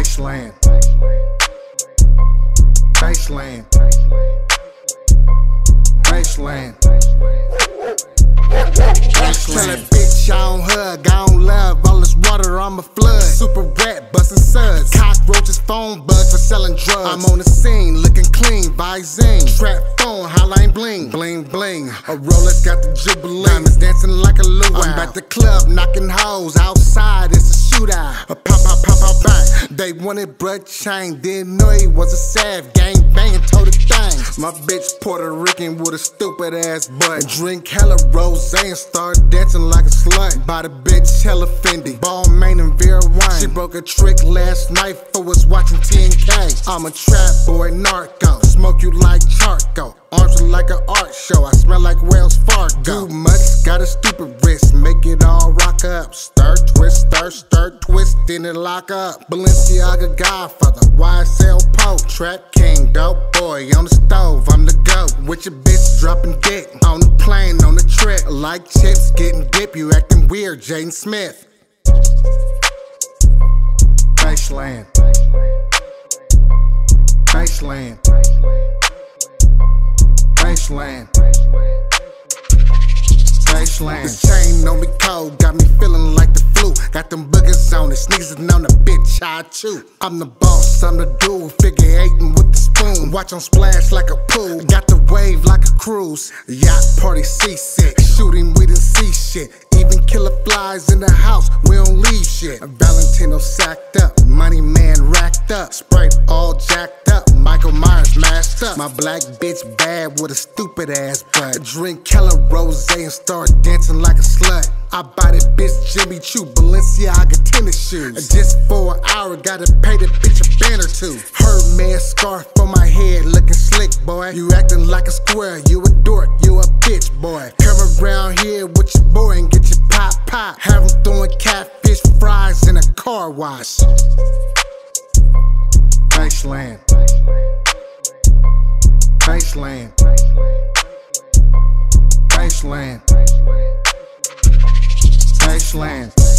Baseland. Baseland. Baseland. Tell a bitch I don't hug, I don't love. All this water, I'm a flood. Super rat, busting suds. Cockroaches, phone bugs for selling drugs. I'm on the scene, looking clean, by Visine. Trap phone, hotline bling, bling bling. A Rolex got the jubilee. Diamonds dancing like a luau. I'm at the club, knocking hoes outside. It's a shootout. A pop, pop, pop, pop, bang. They wanted blood chain, didn't know he was a sav. Gang banging, told the thing. My bitch Puerto Rican with a stupid ass butt. Drink hella rose and start dancing like a slut. By the bitch hella Fendi. Balmain and Vera Wang. She broke a trick last night for us watching TNK. I'm a trap boy, narco. Smoke you like charcoal. Arms are like an art show. I smell like Wells Fargo. Do much, got a stupid wrist. Make it all rock up. Stir, twist, stir, stir, twist, then it lock up. Balenciaga Godfather. YSL Poe. Trap King, dope boy on the stove. I'm the goat. With your bitch dropping dick. On the plane, on the trip. Like chips getting dip. You acting weird, Jaden Smith. Baseland. Baseland. Baseland. Baseland. This chain on me cold, got me feeling like the flu. Got them boogers on it, sneezing on the bitch I chew. I'm the boss, I'm the dude, figure eightin' with the spoon. Watch on splash like a pool, got the wave like a cruise. Yacht party seasick, shooting we didn't see shit. Even killer flies in the house, we don't leave shit. Valentino sacked up, money man racked up, Sprite all jacked up. Michael Myers mashed up. My black bitch bad with a stupid ass butt. Drink hella rose and start dancing like a slut. I buy that bitch Jimmy Choo Balenciaga tennis shoes. Just for an hour, gotta pay the bitch a band or two. Her man scarf on my head, looking slick, boy. You acting like a square, you a dork, you a bitch, boy. Come around here with your boy and get your pop pop. Have him throwing catfish fries in a car wash. Baseland. Baseland. Baseland. Baseland.